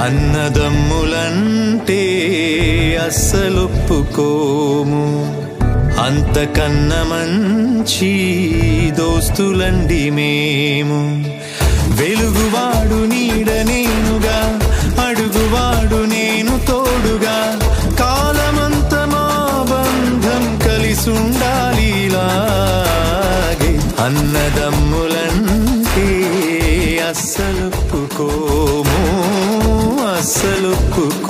అన్నదమ్ములంటే అస్సలొప్పుకోము. అంతకన్న మంచి దోస్తులండి మేము. వెలుగువాడు నీడ నేనుగా అడుగువాడు నేను తోడుగా. కాలమంత మా బంధం కలిసుండాలి ఇలాగే. అన్నదమ్ములంటే అస్సలొప్పుకో 그